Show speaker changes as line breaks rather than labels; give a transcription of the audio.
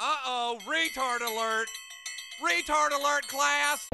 Uh-oh, retard alert. Retard alert, class.